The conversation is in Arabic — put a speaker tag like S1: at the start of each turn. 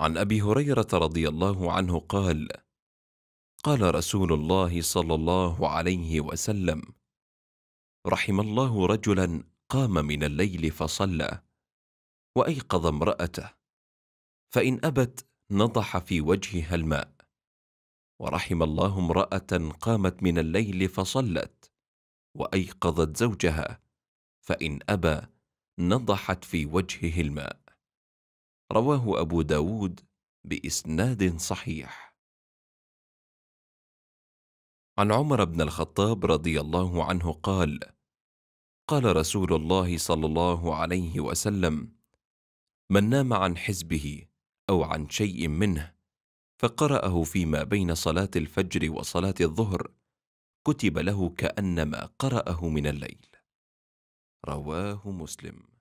S1: عن أبي هريرة رضي الله عنه قال قال رسول الله صلى الله عليه وسلم رحم الله رجلا قام من الليل فصلى وأيقظ امرأته فإن أبت نضح في وجهها الماء ورحم الله امرأة قامت من الليل فصلت وأيقظت زوجها فإن أبى نضحت في وجهه الماء. رواه أبو داود بإسناد صحيح. عن عمر بن الخطاب رضي الله عنه قال قال رسول الله صلى الله عليه وسلم من نام عن حزبه أو عن شيء منه فقرأه فيما بين صلاة الفجر وصلاة الظهر كتب له كأنما قرأه من الليل. رواه مسلم.